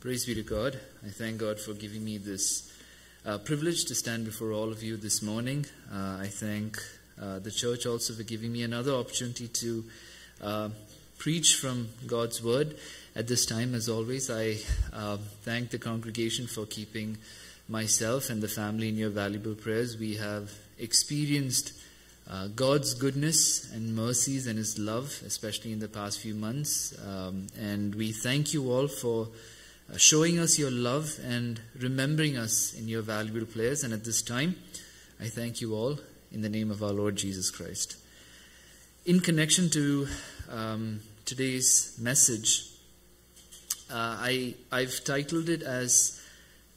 Praise be to God. I thank God for giving me this uh, privilege to stand before all of you this morning. Uh, I thank uh, the church also for giving me another opportunity to uh, preach from God's Word. At this time, as always, I uh, thank the congregation for keeping myself and the family in your valuable prayers. We have experienced uh, God's goodness and mercies and His love, especially in the past few months. Um, and we thank you all for showing us your love and remembering us in your valuable prayers. And at this time, I thank you all in the name of our Lord Jesus Christ. In connection to um, today's message, uh, I, I've titled it as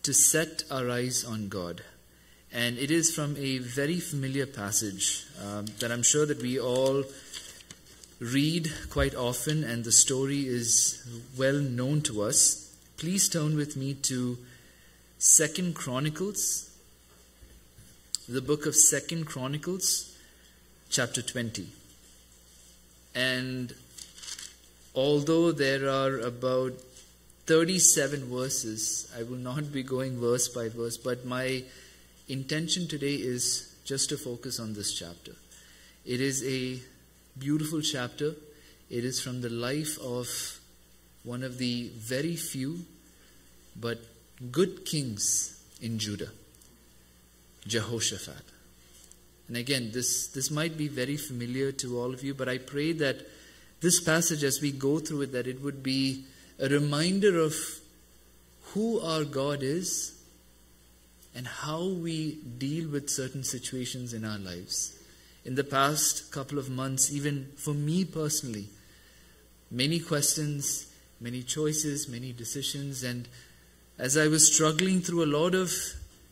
To Set Our Eyes on God. And it is from a very familiar passage um, that I'm sure that we all read quite often, and the story is well known to us. Please turn with me to Second Chronicles, the book of Second Chronicles, chapter 20. And although there are about 37 verses, I will not be going verse by verse, but my intention today is just to focus on this chapter. It is a beautiful chapter. It is from the life of one of the very few but good kings in Judah, Jehoshaphat. And again, this, this might be very familiar to all of you, but I pray that this passage, as we go through it, that it would be a reminder of who our God is and how we deal with certain situations in our lives. In the past couple of months, even for me personally, many questions, many choices, many decisions, and as I was struggling through a lot of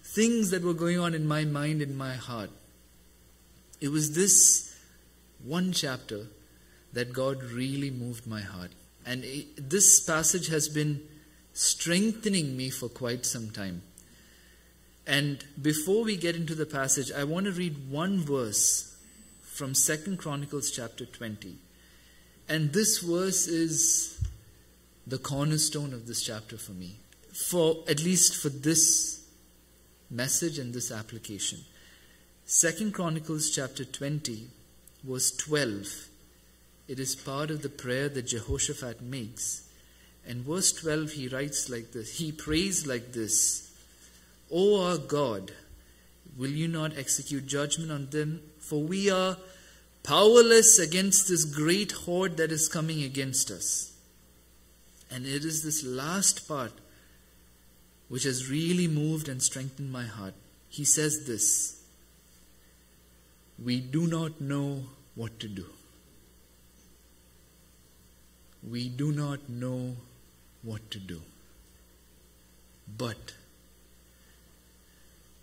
things that were going on in my mind and my heart, it was this one chapter that God really moved my heart. And it, this passage has been strengthening me for quite some time. And before we get into the passage, I want to read one verse from Second Chronicles chapter 20. And this verse is the cornerstone of this chapter for me, for at least for this message and this application. Second Chronicles chapter 20, verse 12. It is part of the prayer that Jehoshaphat makes. And verse 12, he writes like this. He prays like this. O our God, will you not execute judgment on them? For we are powerless against this great horde that is coming against us. And it is this last part which has really moved and strengthened my heart. He says this We do not know what to do. We do not know what to do. But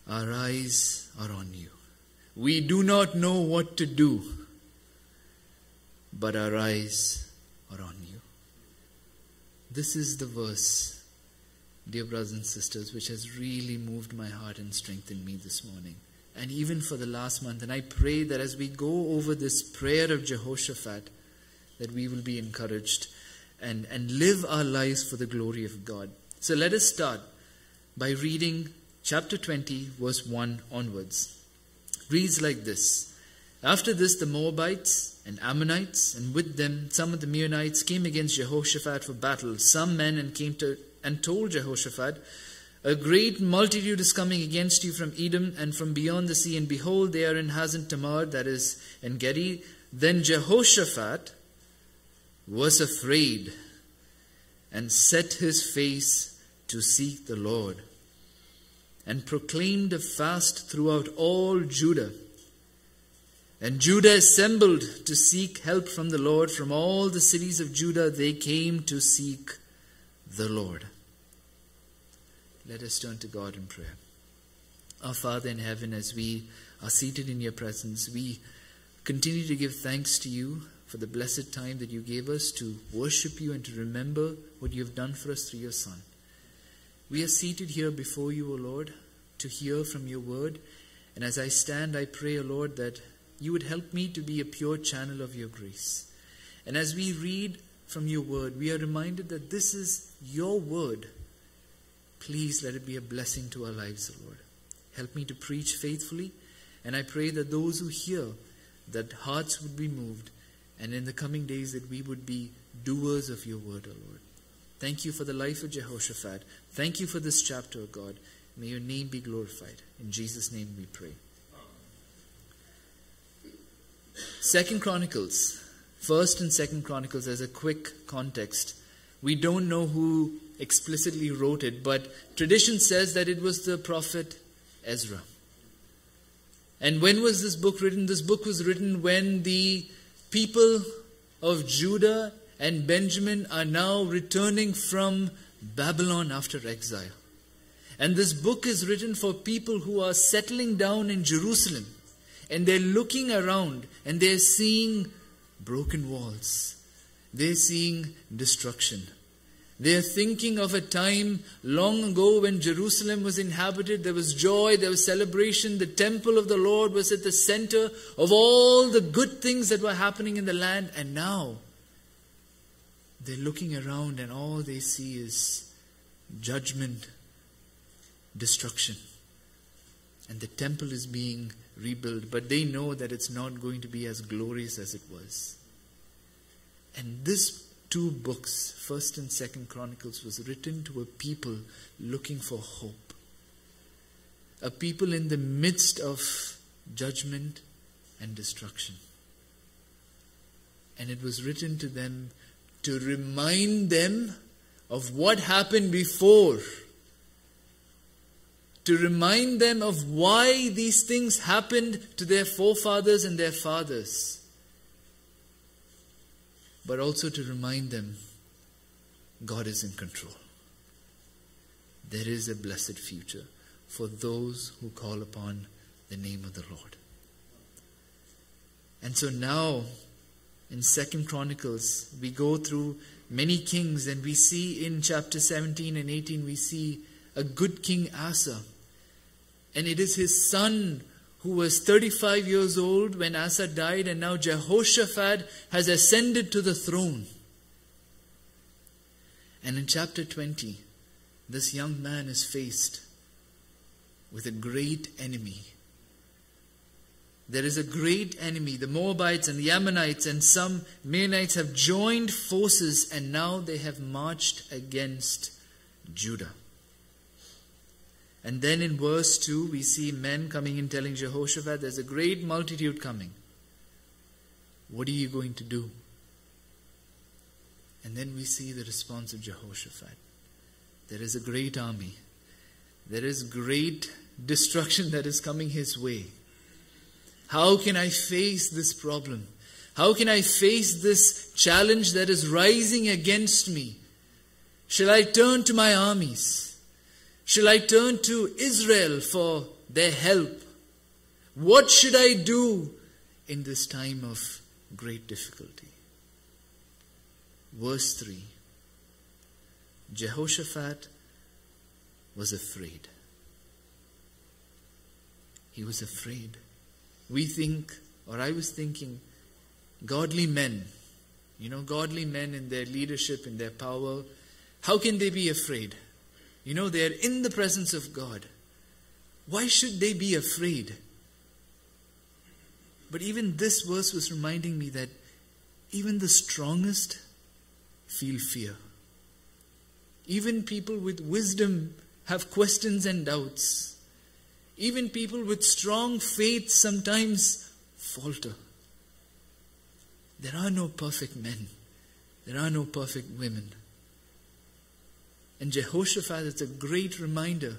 our eyes are on you. We do not know what to do, but our eyes are on you. This is the verse, dear brothers and sisters, which has really moved my heart and strengthened me this morning. And even for the last month. And I pray that as we go over this prayer of Jehoshaphat, that we will be encouraged and, and live our lives for the glory of God. So let us start by reading chapter 20, verse 1 onwards. Reads like this After this, the Moabites and Ammonites, and with them some of the Meunites, came against Jehoshaphat for battle. Some men and came to and told Jehoshaphat, A great multitude is coming against you from Edom and from beyond the sea, and behold, they are in Hazan Tamar, that is En-gedi. Then Jehoshaphat was afraid and set his face to seek the Lord and proclaimed a fast throughout all Judah. And Judah assembled to seek help from the Lord. From all the cities of Judah they came to seek the Lord. Let us turn to God in prayer. Our Father in heaven, as we are seated in your presence, we continue to give thanks to you for the blessed time that you gave us to worship you and to remember what you have done for us through your Son. We are seated here before you, O Lord, to hear from your word. And as I stand, I pray, O Lord, that you would help me to be a pure channel of your grace. And as we read from your word, we are reminded that this is your word Please let it be a blessing to our lives, Lord. Help me to preach faithfully, and I pray that those who hear, that hearts would be moved, and in the coming days that we would be doers of your word, O Lord. Thank you for the life of Jehoshaphat. Thank you for this chapter, O God. May your name be glorified. In Jesus' name we pray. Second Chronicles, First and Second Chronicles, as a quick context. We don't know who explicitly wrote it, but tradition says that it was the prophet Ezra. And when was this book written? This book was written when the people of Judah and Benjamin are now returning from Babylon after exile. And this book is written for people who are settling down in Jerusalem and they're looking around and they're seeing broken walls. They're seeing destruction. They're thinking of a time long ago when Jerusalem was inhabited. There was joy, there was celebration. The temple of the Lord was at the center of all the good things that were happening in the land. And now they're looking around and all they see is judgment, destruction. And the temple is being rebuilt, but they know that it's not going to be as glorious as it was. And this two books, First and Second Chronicles, was written to a people looking for hope. A people in the midst of judgment and destruction. And it was written to them to remind them of what happened before to remind them of why these things happened to their forefathers and their fathers, but also to remind them God is in control. There is a blessed future for those who call upon the name of the Lord. And so now in Second Chronicles we go through many kings and we see in chapter 17 and 18 we see a good king Asa and it is his son who was 35 years old when Asa died, and now Jehoshaphat has ascended to the throne. And in chapter 20, this young man is faced with a great enemy. There is a great enemy. The Moabites and the Ammonites and some Meunites have joined forces and now they have marched against Judah. And then in verse 2, we see men coming and telling Jehoshaphat, There's a great multitude coming. What are you going to do? And then we see the response of Jehoshaphat. There is a great army. There is great destruction that is coming his way. How can I face this problem? How can I face this challenge that is rising against me? Shall I turn to my armies? Shall I turn to Israel for their help? What should I do in this time of great difficulty? Verse 3 Jehoshaphat was afraid. He was afraid. We think, or I was thinking, godly men, you know, godly men in their leadership, in their power, how can they be afraid? You know, they are in the presence of God. Why should they be afraid? But even this verse was reminding me that even the strongest feel fear. Even people with wisdom have questions and doubts. Even people with strong faith sometimes falter. There are no perfect men. There are no perfect women. And Jehoshaphat is a great reminder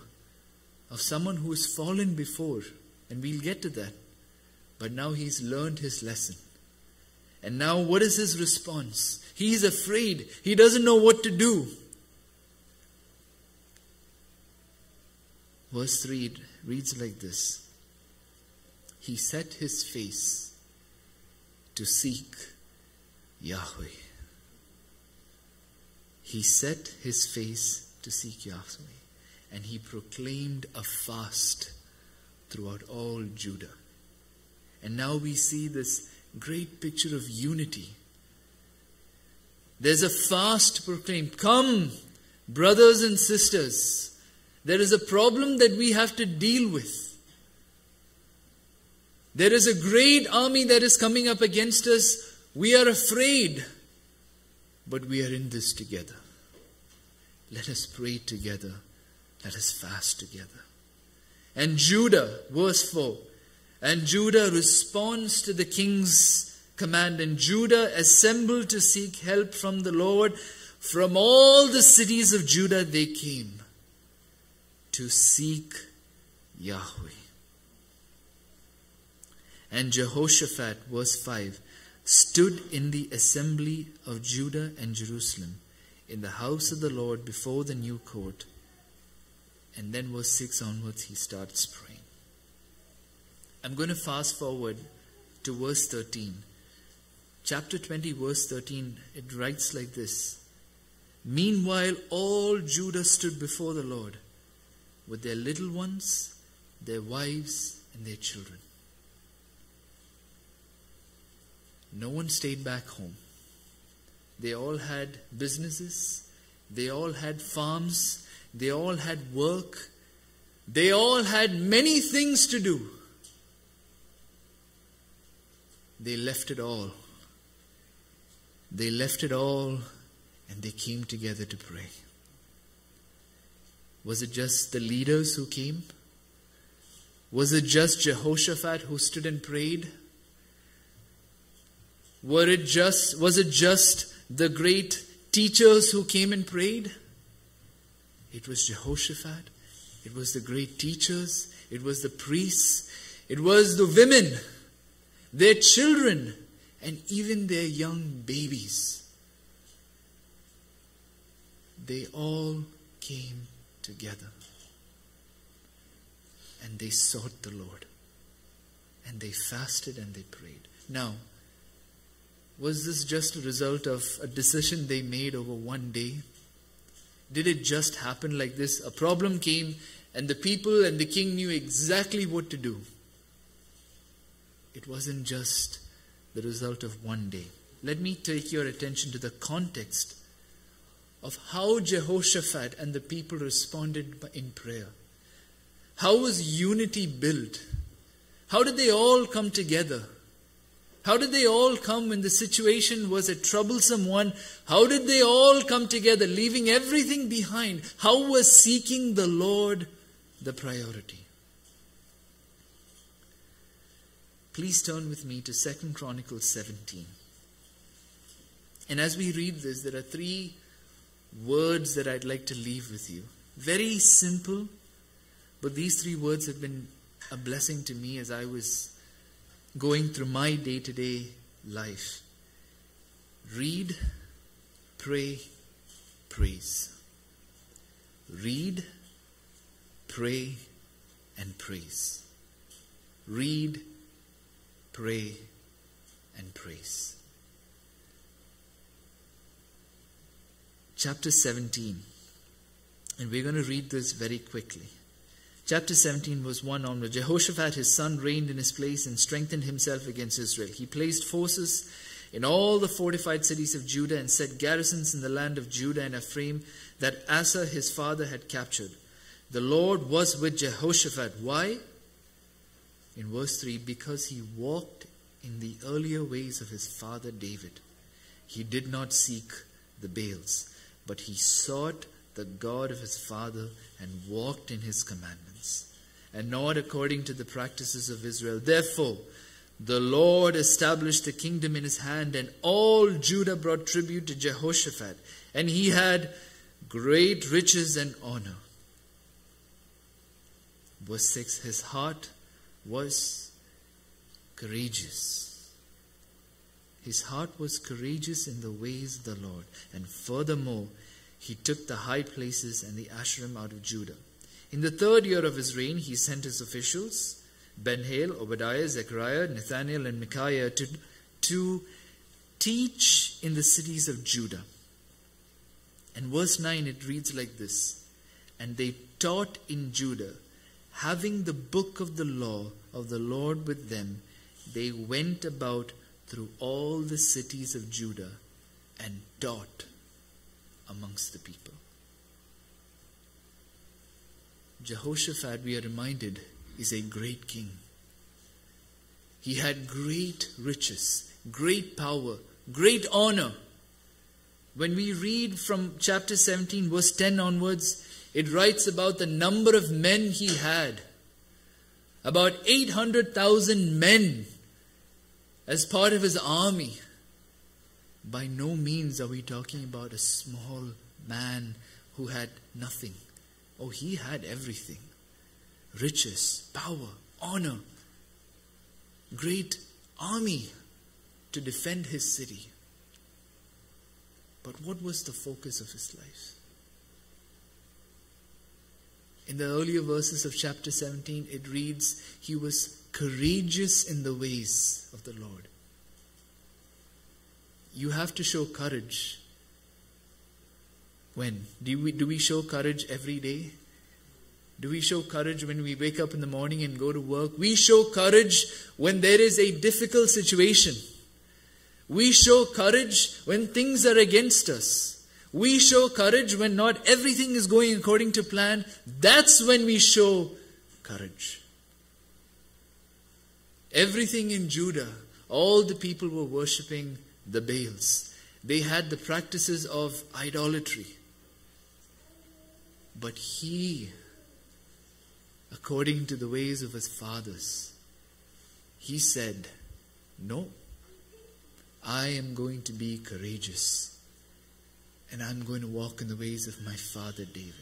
of someone who has fallen before, and we'll get to that. But now he's learned his lesson. And now, what is his response? He's afraid. He doesn't know what to do. Verse 3 reads like this He set his face to seek Yahweh he set his face to seek Yahweh, and he proclaimed a fast throughout all Judah. And now we see this great picture of unity. There's a fast proclaimed. Come, brothers and sisters, There is a problem that we have to deal with. There is a great army that is coming up against us. We are afraid, but we are in this together. Let us pray together. Let us fast together. And Judah, verse 4, and Judah responds to the king's command, and Judah assembled to seek help from the Lord. From all the cities of Judah they came to seek Yahweh. And Jehoshaphat, verse 5, stood in the assembly of Judah and Jerusalem in the house of the Lord before the new court. And then, verse 6 onwards, he starts praying. I'm going to fast forward to verse 13. Chapter 20, verse 13, it writes like this Meanwhile, all Judah stood before the Lord with their little ones, their wives, and their children. No one stayed back home. They all had businesses, they all had farms, they all had work, they all had many things to do. They left it all. They left it all and they came together to pray. Was it just the leaders who came? Was it just Jehoshaphat who stood and prayed? Were it just, was it just the great teachers who came and prayed? It was Jehoshaphat. It was the great teachers. It was the priests. It was the women, their children, and even their young babies. They all came together. And they sought the Lord. And they fasted and they prayed. Now, was this just a result of a decision they made over one day? Did it just happen like this? A problem came, and the people and the king knew exactly what to do. It wasn't just the result of one day. Let me take your attention to the context of how Jehoshaphat and the people responded in prayer. How was unity built? How did they all come together? How did they all come when the situation was a troublesome one? How did they all come together, leaving everything behind? How was seeking the Lord the priority? Please turn with me to 2 Chronicles 17. And as we read this, there are three words that I'd like to leave with you. Very simple, but these three words have been a blessing to me as I was going through my day to day life. Read, pray, praise. Read, pray, and praise. Read, pray, and praise. chapter 17. And we're going to read this very quickly. Chapter 17, verse 1 onward. Jehoshaphat, his son, reigned in his place and strengthened himself against Israel. He placed forces in all the fortified cities of Judah and set garrisons in the land of Judah and Ephraim that Asa his father had captured. The Lord was with Jehoshaphat. Why? In verse 3 because he walked in the earlier ways of his father David. He did not seek the Baals but he sought the God of his father and walked in his commandments, and not according to the practices of Israel. Therefore, the Lord established the kingdom in his hand, and all Judah brought tribute to Jehoshaphat, and he had great riches and honor. Verse 6 His heart was courageous. His heart was courageous in the ways of the Lord, and furthermore, he took the high places and the Asherim out of Judah. In the third year of his reign, he sent his officials, Ben-Hail, Obadiah, Zechariah, Nathaniel, and Micaiah, to, to teach in the cities of Judah. And verse 9, it reads like this And they taught in Judah, having the book of the law of the Lord with them, they went about through all the cities of Judah and taught amongst the people. Jehoshaphat, we are reminded, is a great king. He had great riches, great power, great honor. When we read from chapter 17, verse 10 onwards, it writes about the number of men he had. About 800,000 men as part of his army. By no means are we talking about a small man who had nothing. Oh, he had everything riches, power, honor, great army to defend his city. But what was the focus of his life? In the earlier verses of chapter 17, it reads, He was courageous in the ways of the Lord. You have to show courage. When? Do we, do we show courage every day? Do we show courage when we wake up in the morning and go to work? We show courage when there is a difficult situation. We show courage when things are against us. We show courage when not everything is going according to plan. That's when we show courage. Everything in Judah, all the people were worshipping the Baals. They had the practices of idolatry. But he according to the ways of his fathers. He said, No, I am going to be courageous and I'm going to walk in the ways of my father David.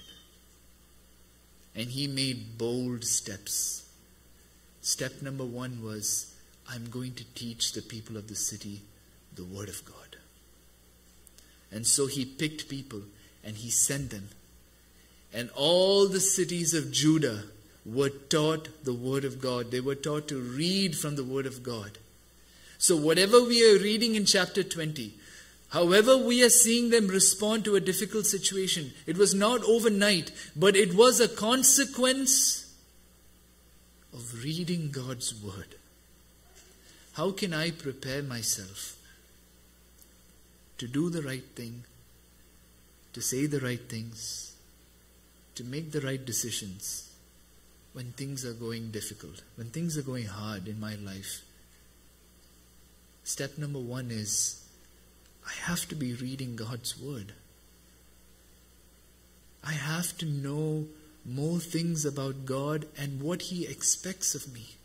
And he made bold steps. Step number one was, I'm going to teach the people of the city the Word of God. And so he picked people and he sent them. And all the cities of Judah were taught the Word of God. They were taught to read from the Word of God. So, whatever we are reading in chapter 20, however we are seeing them respond to a difficult situation, it was not overnight, but it was a consequence of reading God's Word. How can I prepare myself to do the right thing, to say the right things, to make the right decisions? when things are going difficult, when things are going hard in my life, step number one is I have to be reading God's Word. I have to know more things about God and what He expects of me.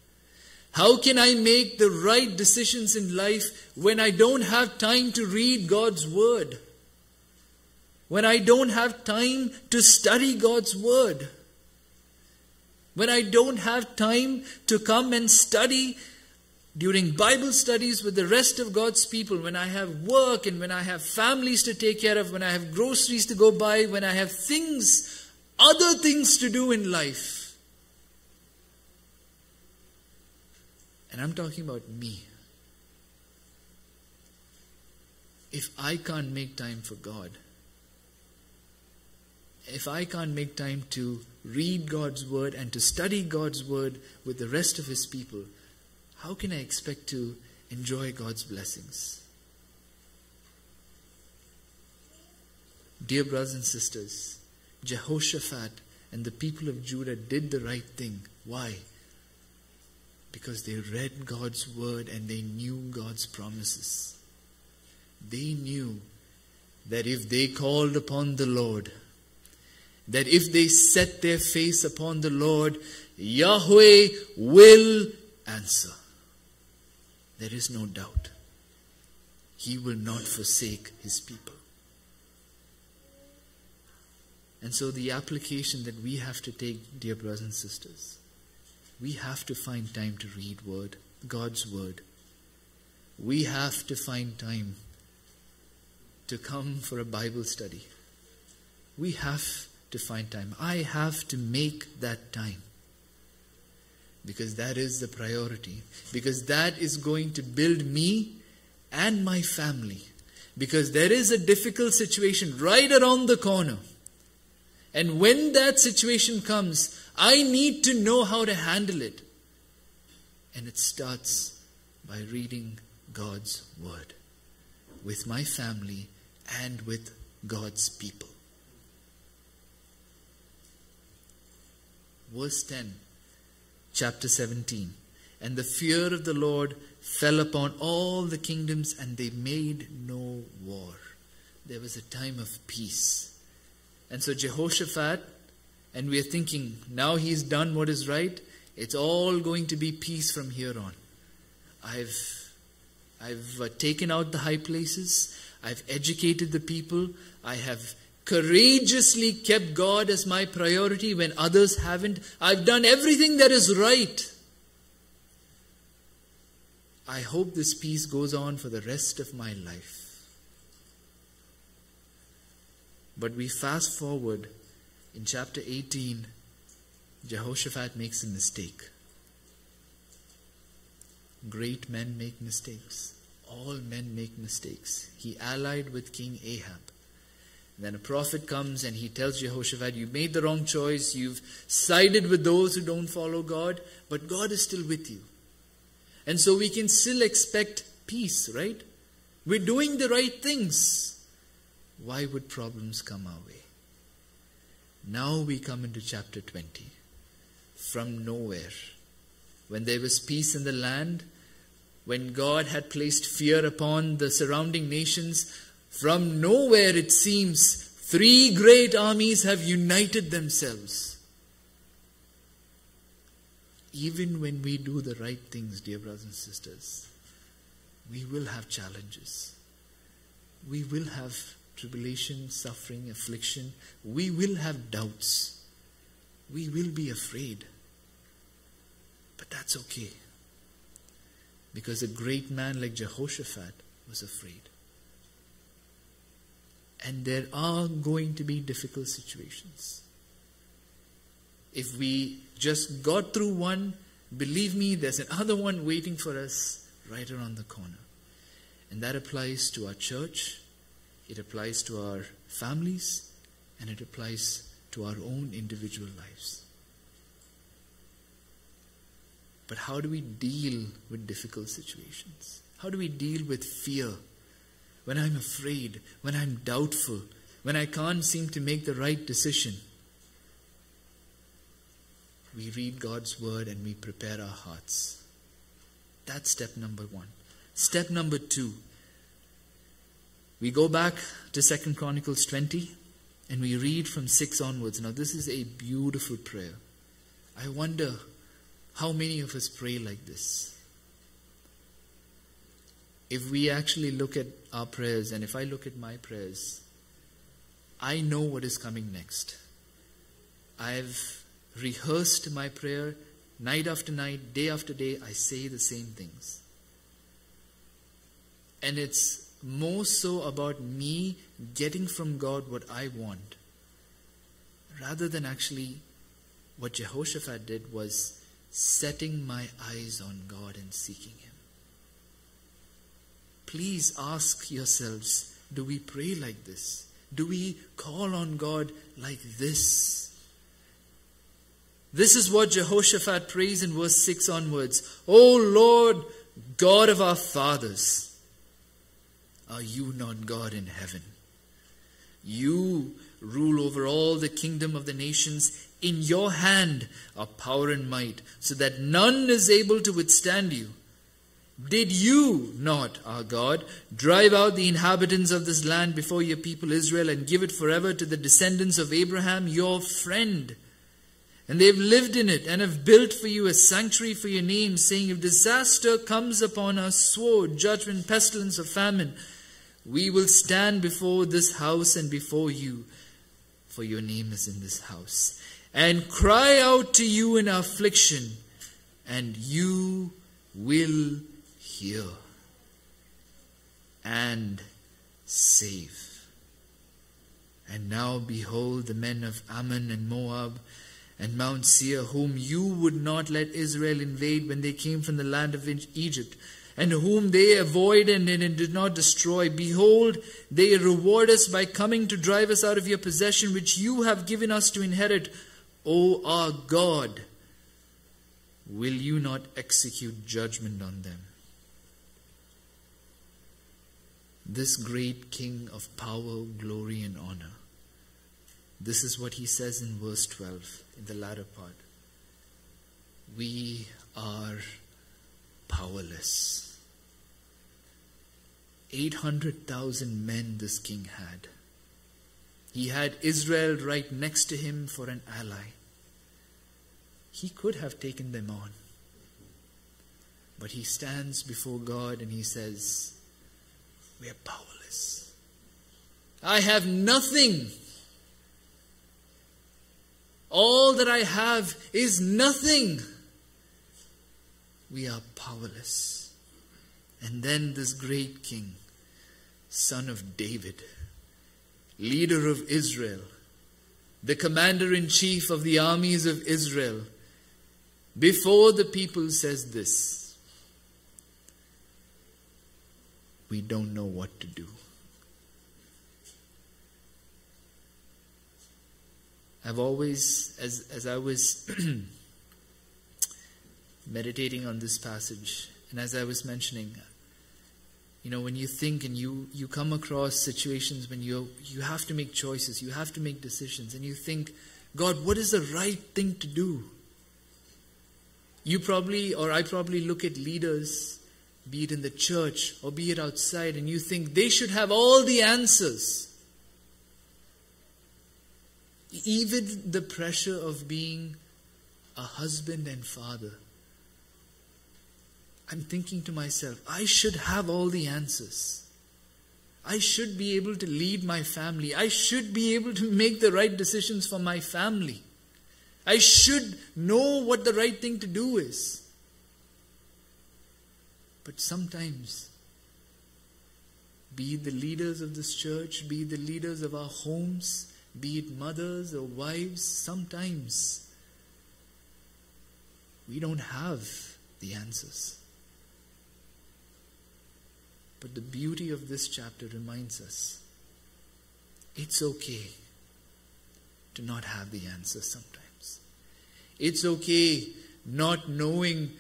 How can I make the right decisions in life when I don't have time to read God's Word? When I don't have time to study God's Word? when I don't have time to come and study during Bible studies with the rest of God's people, when I have work and when I have families to take care of, when I have groceries to go buy, when I have things, other things to do in life. And I'm talking about me. If I can't make time for God, if I can't make time to read God's Word and to study God's Word with the rest of His people, how can I expect to enjoy God's blessings? Dear brothers and sisters, Jehoshaphat and the people of Judah did the right thing. Why? Because they read God's Word and they knew God's promises. They knew that if they called upon the Lord, that if they set their face upon the Lord, Yahweh will answer. There is no doubt. He will not forsake his people. And so, the application that we have to take, dear brothers and sisters, we have to find time to read word, God's word. We have to find time to come for a Bible study. We have to find time. I have to make that time. Because that is the priority. Because that is going to build me and my family. Because there is a difficult situation right around the corner. And when that situation comes, I need to know how to handle it. And it starts by reading God's Word with my family and with God's people. Verse 10, chapter 17. And the fear of the Lord fell upon all the kingdoms, and they made no war. There was a time of peace. And so Jehoshaphat, and we are thinking, now he's done what is right, it's all going to be peace from here on. I've, I've uh, taken out the high places, I've educated the people, I have courageously kept God as my priority when others haven't. I've done everything that is right. I hope this peace goes on for the rest of my life. But we fast forward in chapter 18, Jehoshaphat makes a mistake. Great men make mistakes. All men make mistakes. He allied with King Ahab. Then a prophet comes and he tells Jehoshaphat, You made the wrong choice. You've sided with those who don't follow God, but God is still with you. And so we can still expect peace, right? We're doing the right things. Why would problems come our way? Now we come into chapter 20. From nowhere. When there was peace in the land, when God had placed fear upon the surrounding nations, from nowhere it seems three great armies have united themselves even when we do the right things, dear brothers and sisters, we will have challenges. We will have tribulation, suffering, affliction. We will have doubts. We will be afraid. But that's okay. Because a great man like Jehoshaphat was afraid. And there are going to be difficult situations. If we just got through one, believe me, there's another one waiting for us right around the corner. And that applies to our church, it applies to our families, and it applies to our own individual lives. But how do we deal with difficult situations? How do we deal with fear? When I'm afraid, when I'm doubtful, when I can't seem to make the right decision? we read God's word and we prepare our hearts. That's step number one. Step number two, we go back to Second Chronicles 20 and we read from 6 onwards. Now, this is a beautiful prayer. I wonder how many of us pray like this. If we actually look at our prayers, and if I look at my prayers, I know what is coming next. I've rehearsed my prayer night after night, day after day. I say the same things. And it's more so about me getting from God what I want rather than actually what Jehoshaphat did was setting my eyes on God and seeking Him. Please ask yourselves do we pray like this? Do we call on God like this? This is what Jehoshaphat prays in verse 6 onwards. O Lord, God of our fathers, are you not God in heaven? You rule over all the kingdom of the nations. In your hand are power and might, so that none is able to withstand you. Did you not, our God, drive out the inhabitants of this land before your people Israel and give it forever to the descendants of Abraham, your friend? And they've lived in it and have built for you a sanctuary for your name, saying, If disaster comes upon us, sword, judgment, pestilence, or famine, we will stand before this house and before you, for your name is in this house, and cry out to you in affliction, and you will hear and save. And now behold, the men of Ammon and Moab and Mount Seir, whom you would not let Israel invade when they came from the land of Egypt, and whom they avoided and did not destroy. Behold, they reward us by coming to drive us out of your possession, which you have given us to inherit. O our God, will you not execute judgment on them? This great King of power, glory, and honor. This is what he says in verse 12 in the latter part. we are powerless. 800,000 men this king had. He had Israel right next to him for an ally. He could have taken them on. But he stands before God and he says, We are powerless. I have nothing. All that I have is nothing. We are powerless. And then this great king, son of David, leader of Israel, the commander in chief of the armies of Israel, before the people says this We don't know what to do. I've always, as, as I was meditating on this passage, and as I was mentioning, you know, when you think and you, you come across situations when you, you have to make choices, you have to make decisions, and you think, God, what is the right thing to do? You probably, or I probably look at leaders, be it in the church or be it outside, and you think they should have all the answers. Even the pressure of being a husband and father. I'm thinking to myself, I should have all the answers. I should be able to lead my family. I should be able to make the right decisions for my family. I should know what the right thing to do is. But sometimes, be the leaders of this church, be the leaders of our homes, be it mothers or wives, sometimes we don't have the answers. But the beauty of this chapter reminds us it's okay to not have the answers sometimes. It's okay not knowing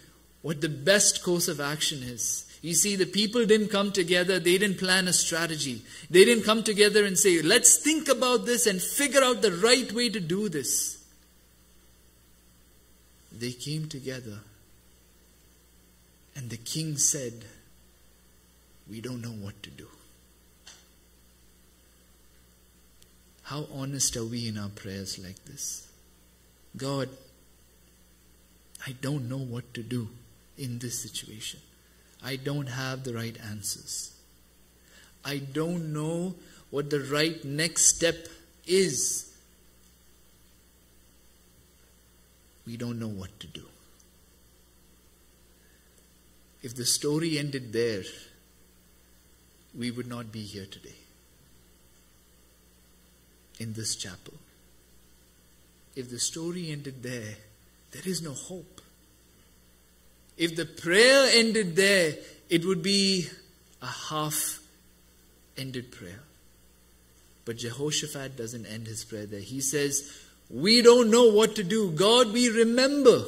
what the best course of action is. You see, the people didn't come together, they didn't plan a strategy. They didn't come together and say, let's think about this and figure out the right way to do this. They came together, and the king said, We don't know what to do. How honest are we in our prayers like this? God, I don't know what to do in this situation. I don't have the right answers. I don't know what the right next step is. We don't know what to do. If the story ended there, we would not be here today in this chapel. If the story ended there, there is no hope. If the prayer ended there, it would be a half ended prayer. But Jehoshaphat doesn't end his prayer there. He says, We don't know what to do. God, we remember.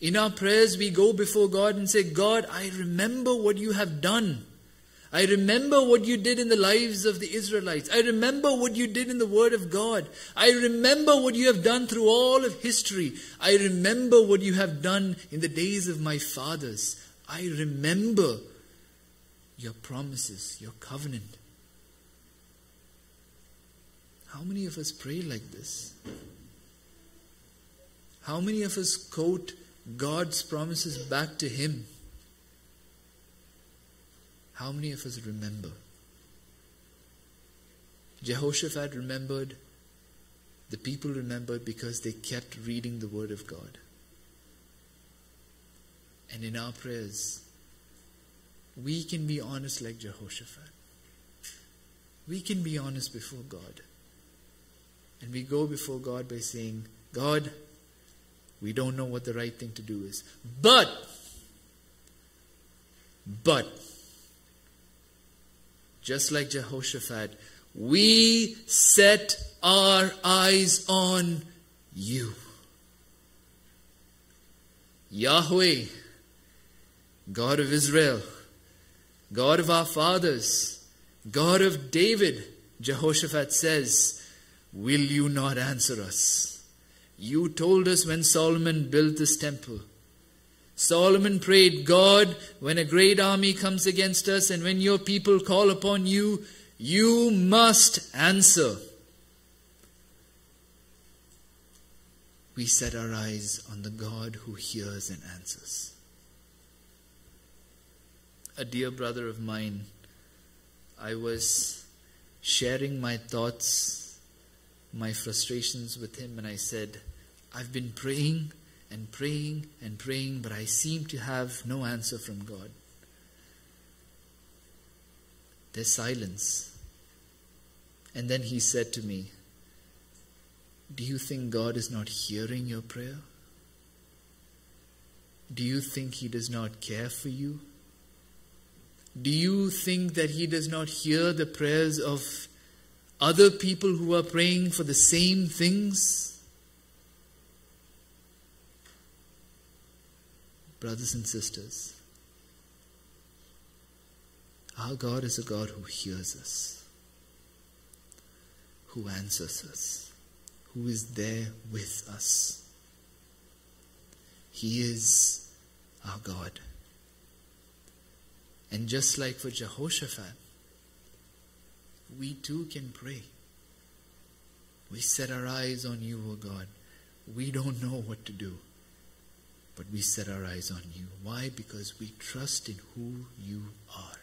In our prayers, we go before God and say, God, I remember what you have done. I remember what you did in the lives of the Israelites. I remember what you did in the Word of God. I remember what you have done through all of history. I remember what you have done in the days of my fathers. I remember your promises, your covenant. How many of us pray like this? How many of us quote God's promises back to Him? How many of us remember? Jehoshaphat remembered, the people remembered because they kept reading the Word of God. And in our prayers, we can be honest like Jehoshaphat. We can be honest before God. And we go before God by saying, God, we don't know what the right thing to do is. But, but, just like Jehoshaphat, we set our eyes on you. Yahweh, God of Israel, God of our fathers, God of David, Jehoshaphat says, Will you not answer us? You told us when Solomon built this temple. Solomon prayed, God, when a great army comes against us and when your people call upon you, you must answer. We set our eyes on the God who hears and answers. A dear brother of mine, I was sharing my thoughts, my frustrations with him, and I said, I've been praying and praying and praying, but I seem to have no answer from God. There's silence. And then he said to me, Do you think God is not hearing your prayer? Do you think He does not care for you? Do you think that He does not hear the prayers of other people who are praying for the same things? Brothers and sisters, our God is a God who hears us, who answers us, who is there with us. He is our God. And just like for Jehoshaphat, we too can pray. We set our eyes on you, O God. We don't know what to do. But we set our eyes on you. Why? Because we trust in who you are.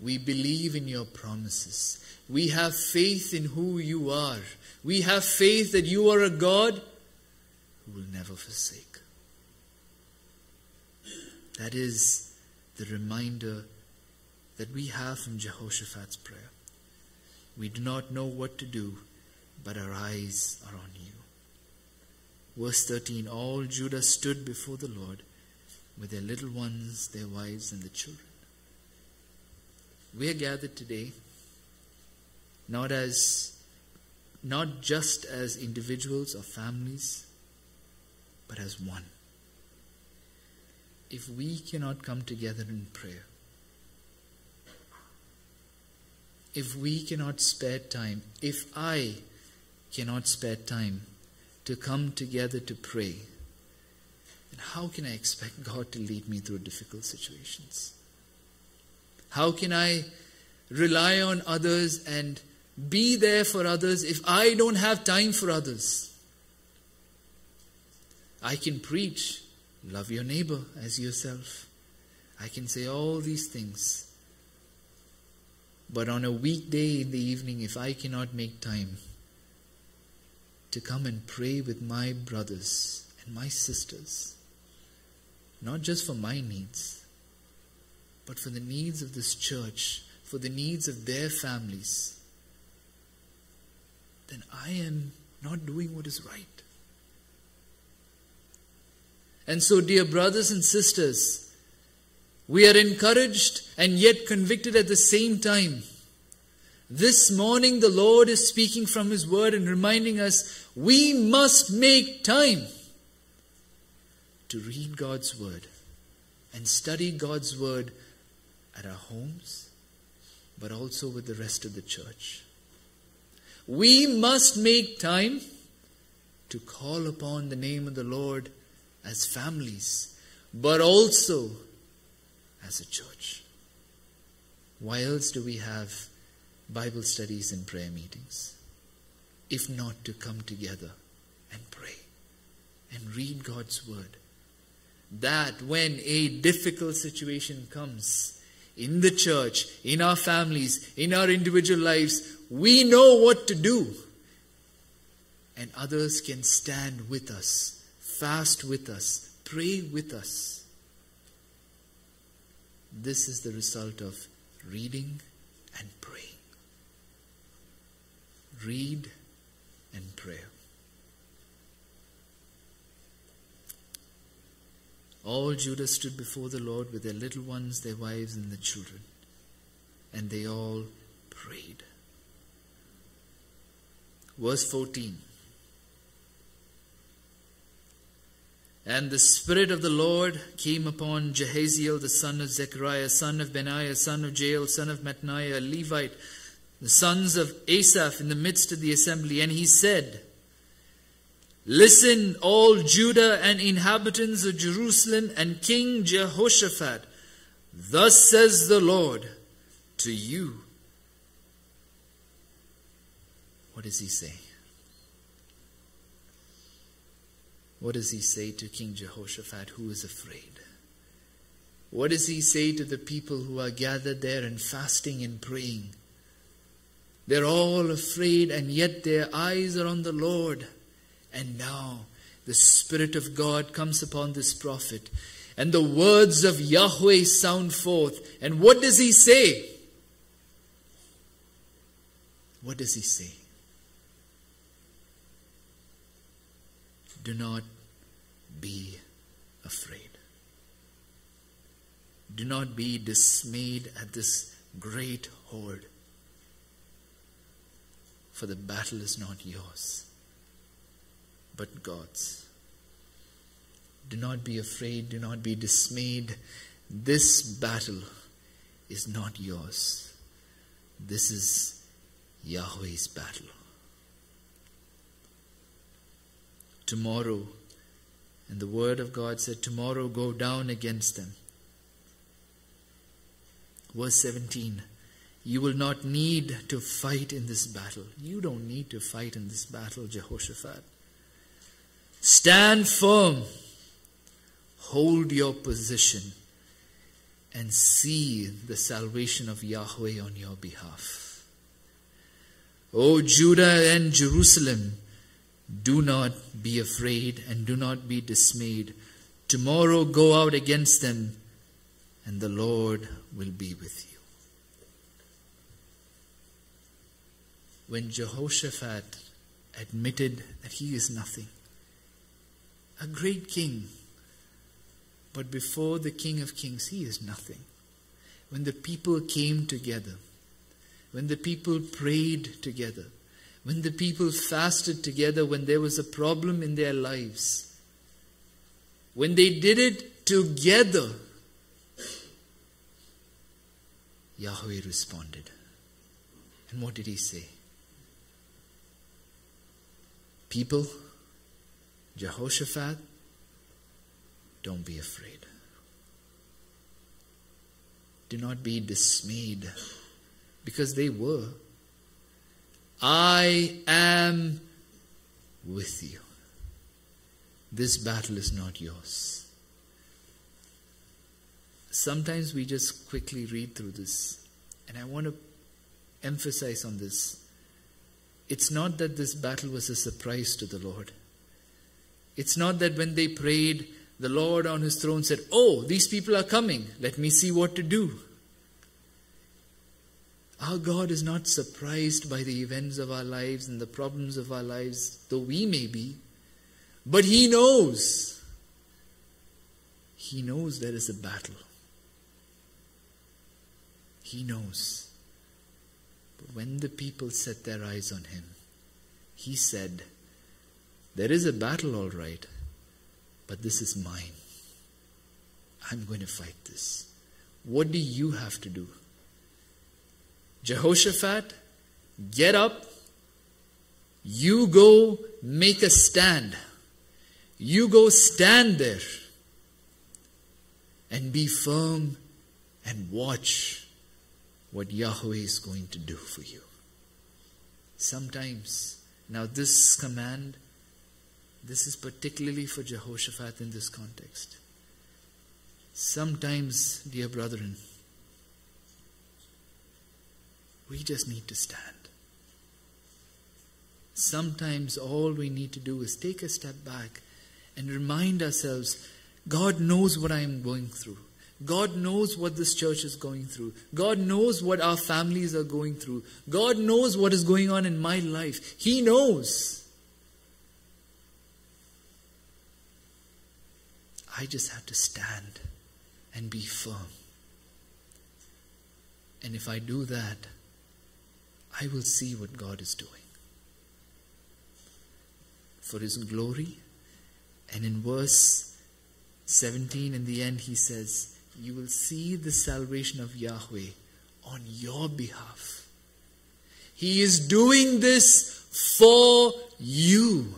We believe in your promises. We have faith in who you are. We have faith that you are a God who will never forsake. That is the reminder that we have from Jehoshaphat's prayer. We do not know what to do, but our eyes are on you. Verse 13 All Judah stood before the Lord with their little ones, their wives, and the children. We are gathered today not as not just as individuals or families, but as one. If we cannot come together in prayer, if we cannot spare time, if I cannot spare time to come together to pray, then how can I expect God to lead me through difficult situations? How can I rely on others and be there for others if I don't have time for others? I can preach, love your neighbor as yourself. I can say all these things. But on a weekday in the evening, if I cannot make time, to come and pray with my brothers and my sisters, not just for my needs, but for the needs of this church, for the needs of their families, then I am not doing what is right. And so, dear brothers and sisters, we are encouraged and yet convicted at the same time this morning, the Lord is speaking from His Word and reminding us we must make time to read God's Word and study God's Word at our homes, but also with the rest of the church. We must make time to call upon the name of the Lord as families, but also as a church. Why else do we have Bible studies and prayer meetings, if not to come together and pray and read God's Word. That when a difficult situation comes in the church, in our families, in our individual lives, we know what to do. And others can stand with us, fast with us, pray with us. This is the result of reading and praying read, and prayer. All Judah stood before the Lord with their little ones, their wives, and their children, and they all prayed. Verse 14 And the Spirit of the Lord came upon Jahaziel, the son of Zechariah, son of Benaiah, son of Jeiel, son of Mattaniah, a Levite the sons of Asaph in the midst of the assembly, and he said, Listen, all Judah and inhabitants of Jerusalem and King Jehoshaphat. Thus says the Lord to you. What does he say? What does he say to King Jehoshaphat who is afraid? What does he say to the people who are gathered there and fasting and praying? They're all afraid, and yet their eyes are on the Lord. And now the Spirit of God comes upon this prophet, and the words of Yahweh sound forth. And what does he say? What does he say? Do not be afraid. Do not be dismayed at this great horde, for the battle is not yours, but God's. Do not be afraid, do not be dismayed. This battle is not yours. This is Yahweh's battle. Tomorrow, and the word of God said, Tomorrow go down against them Verse 17 You will not need to fight in this battle. You don't need to fight in this battle, Jehoshaphat. Stand firm, hold your position, and see the salvation of Yahweh on your behalf. O Judah and Jerusalem, do not be afraid and do not be dismayed. Tomorrow go out against them, and the Lord will be with you. When Jehoshaphat admitted that he is nothing, a great king, but before the King of Kings, he is nothing. When the people came together, when the people prayed together, when the people fasted together, when there was a problem in their lives, when they did it together, Yahweh responded. And what did he say? People, Jehoshaphat, don't be afraid. Do not be dismayed because they were. I am with you. This battle is not yours sometimes we just quickly read through this. And I want to emphasize on this. It's not that this battle was a surprise to the Lord. It's not that when they prayed, the Lord on his throne said, Oh, these people are coming. Let me see what to do. Our God is not surprised by the events of our lives and the problems of our lives, though we may be. But He knows. He knows there is a battle. He knows. But when the people set their eyes on him, he said, There is a battle, all right, but this is mine. I'm going to fight this. What do you have to do? Jehoshaphat, get up. You go make a stand. You go stand there and be firm and watch what Yahweh is going to do for you. Sometimes, now this command, this is particularly for Jehoshaphat in this context. Sometimes, dear brethren, we just need to stand. Sometimes all we need to do is take a step back and remind ourselves God knows what I am going through. God knows what this church is going through. God knows what our families are going through. God knows what is going on in my life. He knows. I just have to stand and be firm. And if I do that, I will see what God is doing. For His glory. And in verse 17, in the end, He says, you will see the salvation of Yahweh on your behalf. He is doing this for you.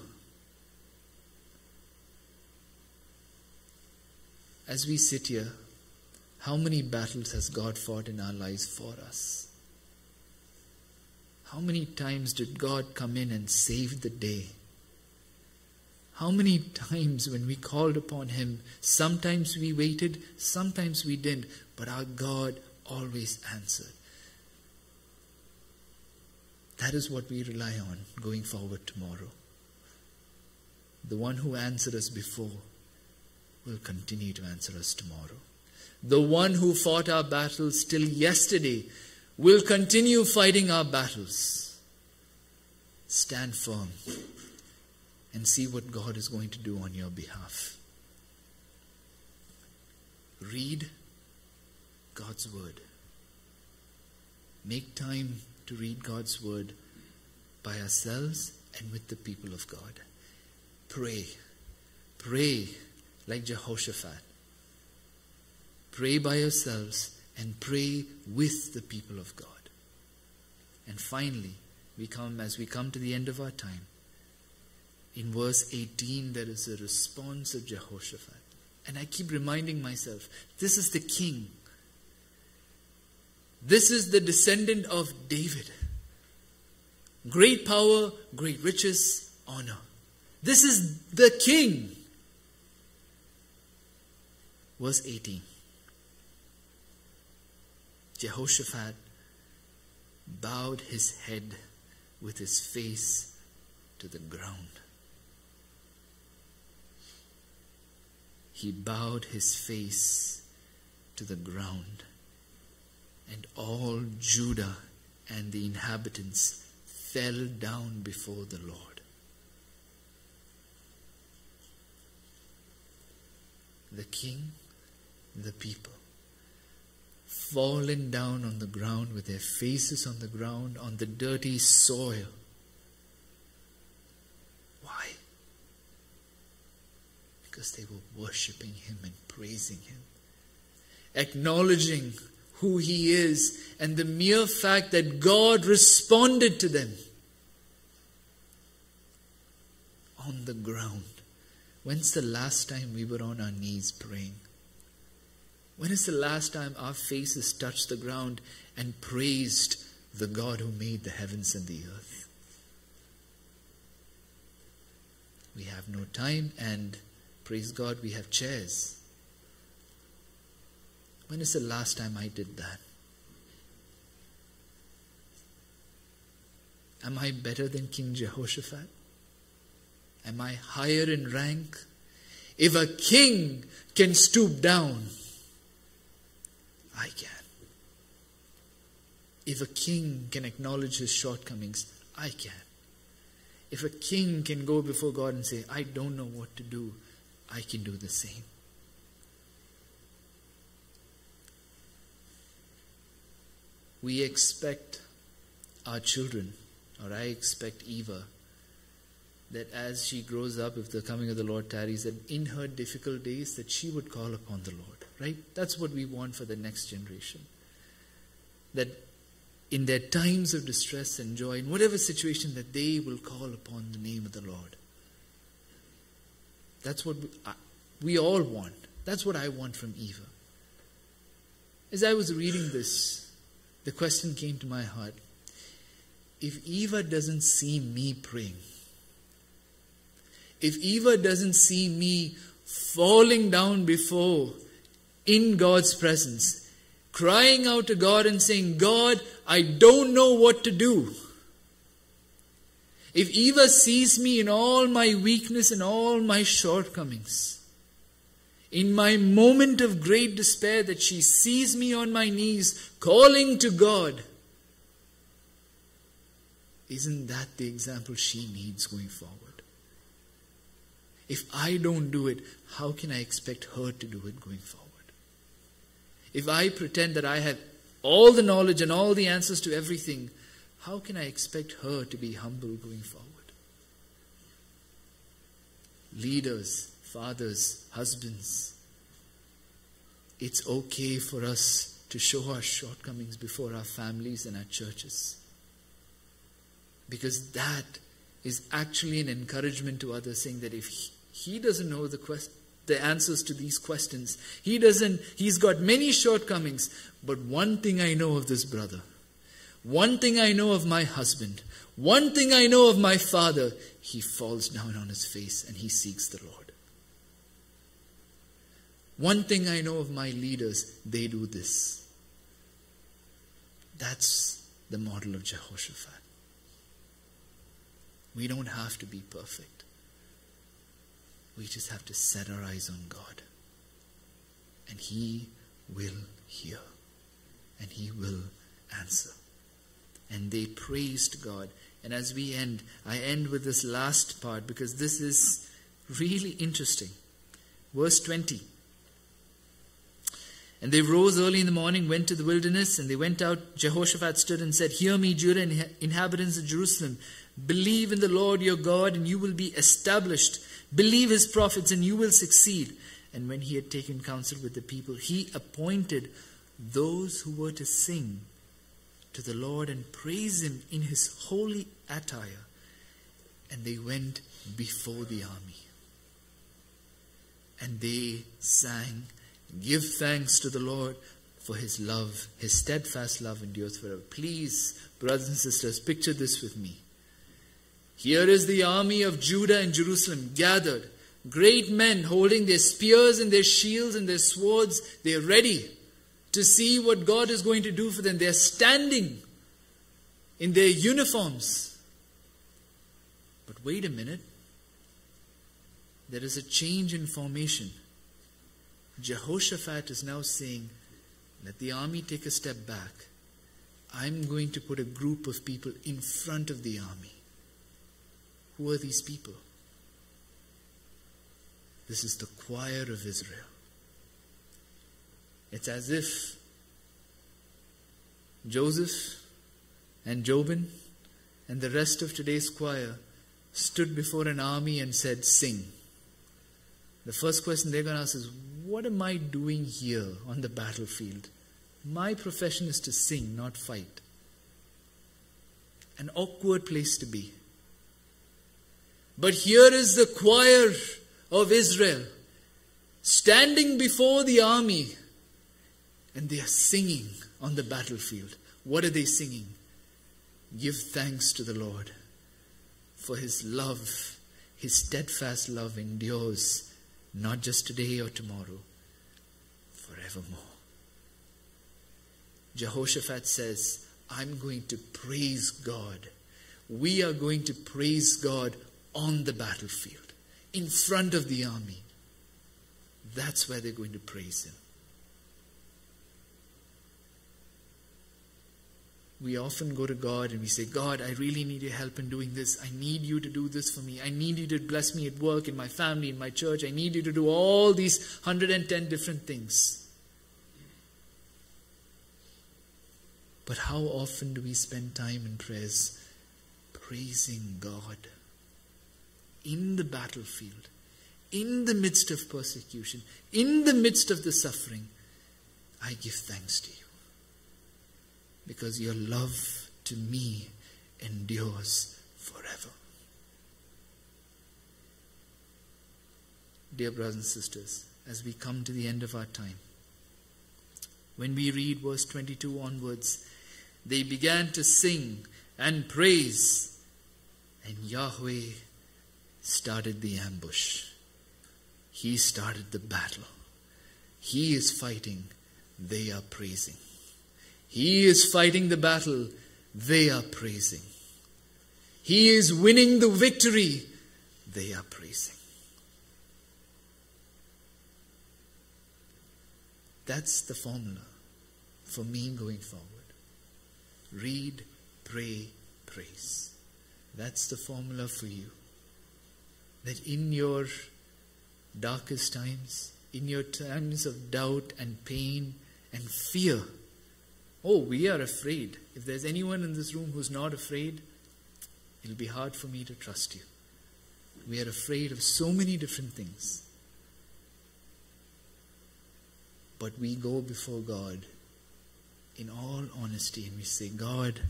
As we sit here, how many battles has God fought in our lives for us? How many times did God come in and save the day? How many times when we called upon Him, sometimes we waited, sometimes we didn't, but our God always answered. That is what we rely on going forward tomorrow. The one who answered us before will continue to answer us tomorrow. The one who fought our battles till yesterday will continue fighting our battles. Stand firm and see what God is going to do on your behalf. Read God's Word. Make time to read God's Word by ourselves and with the people of God. Pray. Pray like Jehoshaphat. Pray by yourselves and pray with the people of God. And finally, we come as we come to the end of our time. In verse 18, there is a response of Jehoshaphat. And I keep reminding myself this is the king. This is the descendant of David. Great power, great riches, honor. This is the king. Verse 18 Jehoshaphat bowed his head with his face to the ground. He bowed his face to the ground, and all Judah and the inhabitants fell down before the Lord. The king, the people, fallen down on the ground with their faces on the ground, on the dirty soil. Why? Because they were worshipping Him and praising Him, acknowledging who He is, and the mere fact that God responded to them on the ground. When's the last time we were on our knees praying? When is the last time our faces touched the ground and praised the God who made the heavens and the earth? We have no time, and praise God, we have chairs. When is the last time I did that? Am I better than King Jehoshaphat? Am I higher in rank? If a king can stoop down, I can. If a king can acknowledge his shortcomings, I can. If a king can go before God and say, I don't know what to do, I can do the same. We expect our children, or I expect Eva, that as she grows up, if the coming of the Lord tarries, that in her difficult days, that she would call upon the Lord. Right? That's what we want for the next generation. That in their times of distress and joy, in whatever situation, that they will call upon the name of the Lord. That's what we, we all want. That's what I want from Eva. As I was reading this, the question came to my heart if Eva doesn't see me praying, if Eva doesn't see me falling down before in God's presence, crying out to God and saying, God, I don't know what to do. If Eva sees me in all my weakness and all my shortcomings, in my moment of great despair, that she sees me on my knees calling to God, isn't that the example she needs going forward? If I don't do it, how can I expect her to do it going forward? If I pretend that I have all the knowledge and all the answers to everything, how can I expect her to be humble going forward? Leaders, fathers, husbands, it's okay for us to show our shortcomings before our families and our churches. Because that is actually an encouragement to others, saying that if he doesn't know the quest, the answers to these questions. He doesn't, he's got many shortcomings, but one thing I know of this brother, one thing I know of my husband, one thing I know of my father, he falls down on his face and he seeks the Lord. One thing I know of my leaders, they do this. That's the model of Jehoshaphat. We don't have to be perfect. We just have to set our eyes on God. And He will hear. And He will answer. And they praised God. And as we end, I end with this last part because this is really interesting. Verse 20. And they rose early in the morning, went to the wilderness, and they went out. Jehoshaphat stood and said, Hear me, Judah inhabitants of Jerusalem. Believe in the Lord your God, and you will be established. Believe his prophets, and you will succeed. And when he had taken counsel with the people, he appointed those who were to sing to the Lord and praise him in his holy attire. And they went before the army. And they sang Give thanks to the Lord for his love, his steadfast love endures forever. Please, brothers and sisters, picture this with me. Here is the army of Judah and Jerusalem gathered, great men holding their spears and their shields and their swords. They're ready to see what God is going to do for them. They're standing in their uniforms. But wait a minute. There is a change in formation. Jehoshaphat is now saying, Let the army take a step back. I'm going to put a group of people in front of the army. Who are these people? This is the choir of Israel. It's as if Joseph and Jobin and the rest of today's choir stood before an army and said, Sing. The first question they're going to ask is, what am I doing here on the battlefield? My profession is to sing, not fight. An awkward place to be. But here is the choir of Israel standing before the army and they are singing on the battlefield. What are they singing? Give thanks to the Lord for his love, his steadfast love endures not just today or tomorrow, forevermore. Jehoshaphat says, I'm going to praise God. We are going to praise God on the battlefield, in front of the army. That's where they're going to praise Him. We often go to God and we say, God, I really need your help in doing this. I need you to do this for me. I need you to bless me at work, in my family, in my church. I need you to do all these 110 different things. But how often do we spend time in prayers praising God in the battlefield, in the midst of persecution, in the midst of the suffering? I give thanks to you because your love to me endures forever. Dear brothers and sisters, as we come to the end of our time, when we read verse 22 onwards, they began to sing and praise, and Yahweh started the ambush. He started the battle. He is fighting, they are praising. He is fighting the battle, they are praising. He is winning the victory, they are praising. That's the formula for me going forward. Read, pray, praise. That's the formula for you. That in your darkest times, in your times of doubt and pain and fear, Oh, we are afraid. If there's anyone in this room who's not afraid, it'll be hard for me to trust you. We are afraid of so many different things. But we go before God in all honesty and we say, God,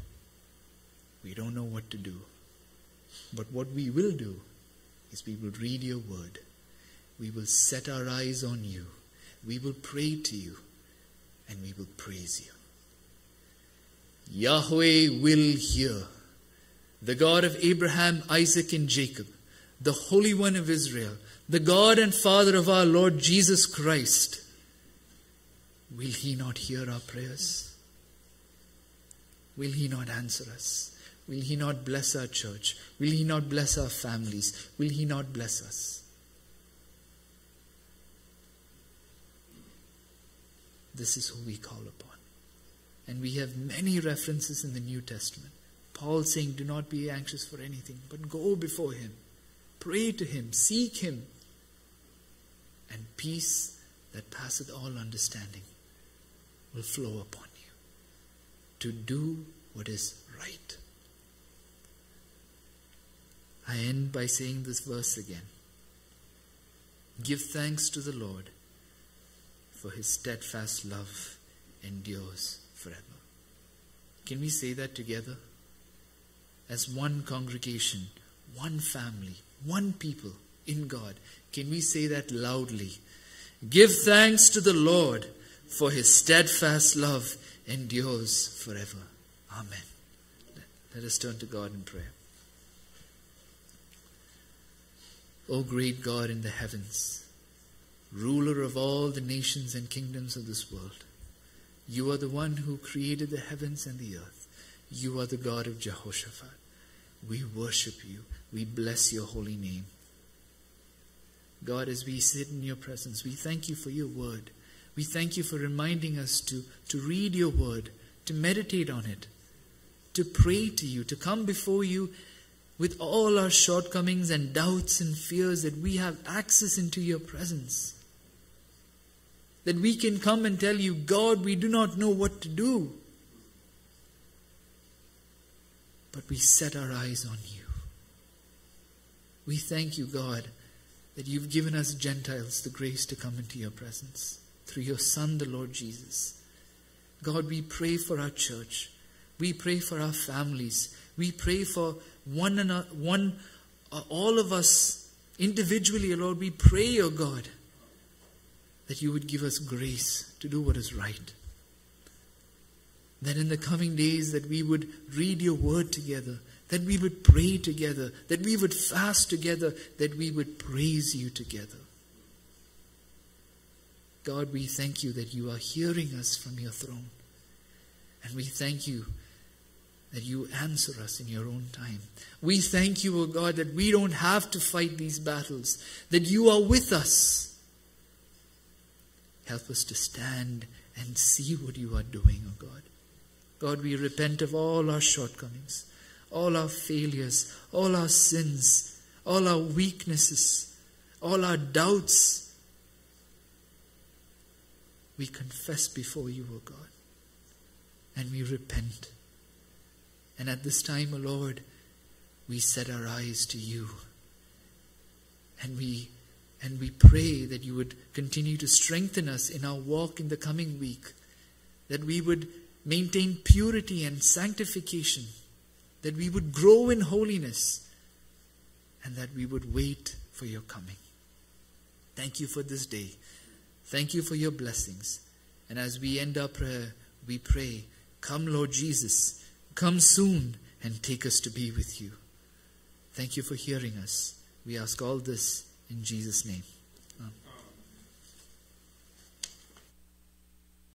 we don't know what to do. But what we will do is we will read your word. we will set our eyes on you. We will pray to you and we will praise you. Yahweh will hear. The God of Abraham, Isaac, and Jacob, the Holy One of Israel, the God and Father of our Lord Jesus Christ, will He not hear our prayers? Will He not answer us? Will He not bless our church? Will He not bless our families? Will He not bless us? This is who we call upon. And we have many references in the New Testament. Paul saying, Do not be anxious for anything, but go before Him. Pray to Him, seek Him, and peace that passeth all understanding will flow upon you to do what is right. I end by saying this verse again. Give thanks to the Lord, for his steadfast love endures forever. Can we say that together? As one congregation, one family, one people in God. Can we say that loudly? Give thanks to the Lord, for his steadfast love endures forever. Amen. Let us turn to God in prayer. O great God in the heavens, ruler of all the nations and kingdoms of this world, you are the one who created the heavens and the earth. You are the God of Jehoshaphat. We worship you. We bless your holy name. God, as we sit in your presence, we thank you for your word. We thank you for reminding us to, to read your word, to meditate on it, to pray to you, to come before you with all our shortcomings and doubts and fears that we have access into your presence. That we can come and tell you, God, we do not know what to do. But we set our eyes on you. We thank you, God, that you've given us Gentiles the grace to come into your presence through your Son, the Lord Jesus. God, we pray for our church. We pray for our families. We pray for one another, one, uh, all of us individually, Lord. We pray, O oh God, that you would give us grace to do what is right. That in the coming days that we would read your word together, that we would pray together, that we would fast together, that we would praise you together. God, we thank you that you are hearing us from your throne. And we thank you that you answer us in your own time. We thank you, O oh God, that we don't have to fight these battles, that you are with us. Help us to stand and see what you are doing, O oh God. God, we repent of all our shortcomings, all our failures, all our sins, all our weaknesses, all our doubts. We confess before you, O oh God, and we repent. And at this time, O oh Lord, we set our eyes to you. And we and we pray that you would continue to strengthen us in our walk in the coming week, that we would maintain purity and sanctification, that we would grow in holiness, and that we would wait for your coming. Thank you for this day. Thank you for your blessings. And as we end our prayer, we pray, Come, Lord Jesus. Come soon and take us to be with you. Thank you for hearing us. We ask all this in Jesus' name.